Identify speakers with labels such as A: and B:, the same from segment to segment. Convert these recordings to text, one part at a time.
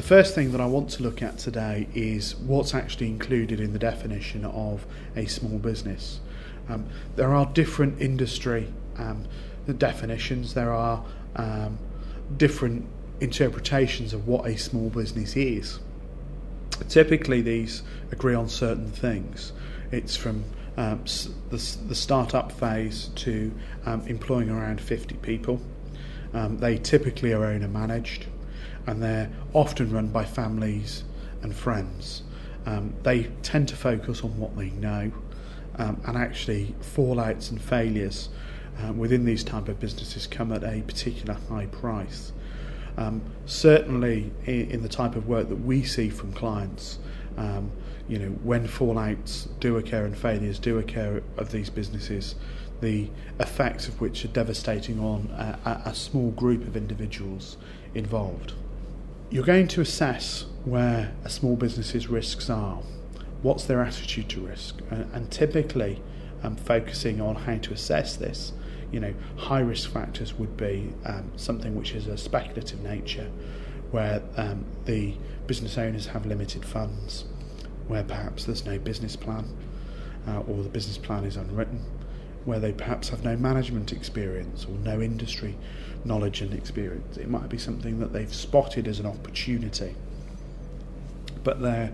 A: first thing that I want to look at today is what's actually included in the definition of a small business. Um, there are different industry um, definitions, there are um, different interpretations of what a small business is. Typically, these agree on certain things. It's from um, the, the startup phase to um, employing around 50 people. Um, they typically are owner managed and they're often run by families and friends. Um, they tend to focus on what they know um, and actually fallouts and failures uh, within these type of businesses come at a particular high price. Um, certainly in, in, the type of work that we see from clients, um, you know, when fallouts do occur and failures do occur of these businesses, the effects of which are devastating on a, a small group of individuals involved. You're going to assess where a small business's risks are, what's their attitude to risk, and, and typically um, focusing on how to assess this. You know, high risk factors would be um, something which is a speculative nature, where um, the business owners have limited funds, where perhaps there's no business plan, uh, or the business plan is unwritten, where they perhaps have no management experience or no industry knowledge and experience. It might be something that they've spotted as an opportunity, but they're,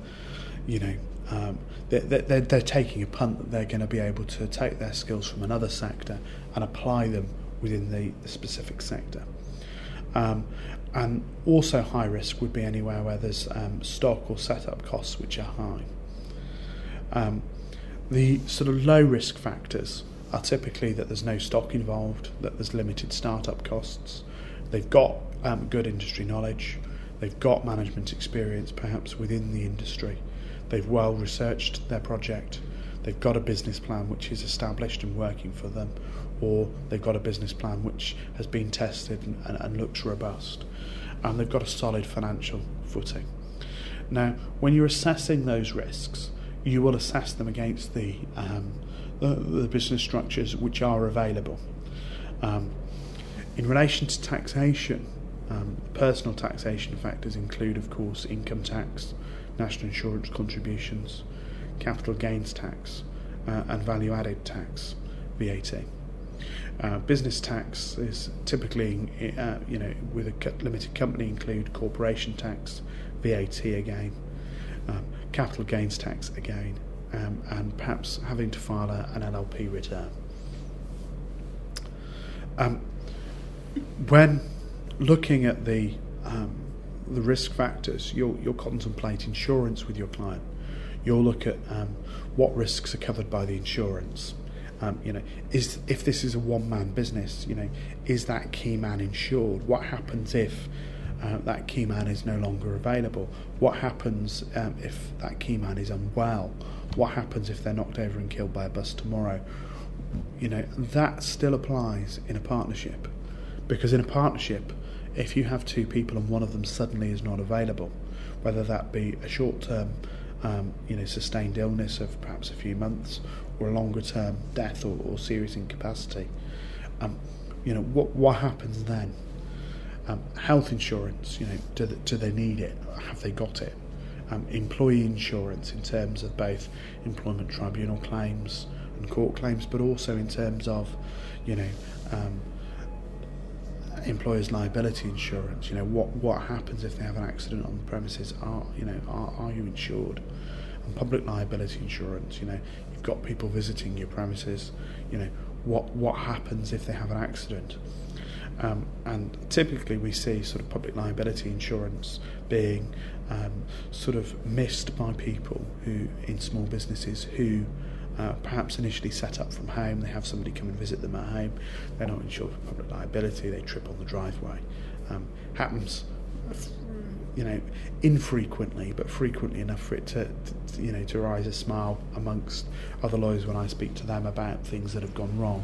A: you know, um, they're, they're, they're taking a punt that they're going to be able to take their skills from another sector and apply them within the, the specific sector. Um, and also high risk would be anywhere where there's um, stock or setup costs which are high. Um, the sort of low risk factors are typically that there's no stock involved, that there's limited startup costs. They've got um, good industry knowledge, they've got management experience perhaps within the industry, they've well researched their project, they've got a business plan which is established and working for them, or they've got a business plan which has been tested and, and, and looks robust, and they've got a solid financial footing. Now, when you're assessing those risks, you will assess them against the um, the, the business structures which are available. Um, in relation to taxation, um, personal taxation factors include, of course, income tax, national insurance contributions, capital gains tax, uh, and value added tax, VAT. Uh, business tax is typically, uh, you know, with a limited company include corporation tax, VAT again, um, capital gains tax again, um, and perhaps having to file a, an LLP return. Um, when looking at the um, the risk factors, you'll, you'll contemplate insurance with your client. You'll look at um, what risks are covered by the insurance. Um, you know, is if this is a one-man business, you know, is that key man insured? What happens if uh, that key man is no longer available? What happens um, if that key man is unwell? What happens if they're knocked over and killed by a bus tomorrow? You know, that still applies in a partnership. Because in a partnership, if you have two people and one of them suddenly is not available, whether that be a short term, um, you know, sustained illness of perhaps a few months, or a longer term death or, or serious incapacity, um, you know, what, what happens then? Um, health insurance, you know, do, do they need it? Have they got it? Um, employee insurance in terms of both employment tribunal claims and court claims, but also in terms of, you know, um, employers' liability insurance. You know, what what happens if they have an accident on the premises? Are you know are, are you insured? And public liability insurance. You know, you've got people visiting your premises. You know, what what happens if they have an accident? Um, and typically we see sort of public liability insurance being um, sort of missed by people who in small businesses who uh, perhaps initially set up from home, they have somebody come and visit them at home, they're not insured for public liability, they trip on the driveway. Um, happens, you know, infrequently, but frequently enough for it to, to, you know, to raise a smile amongst other lawyers when I speak to them about things that have gone wrong.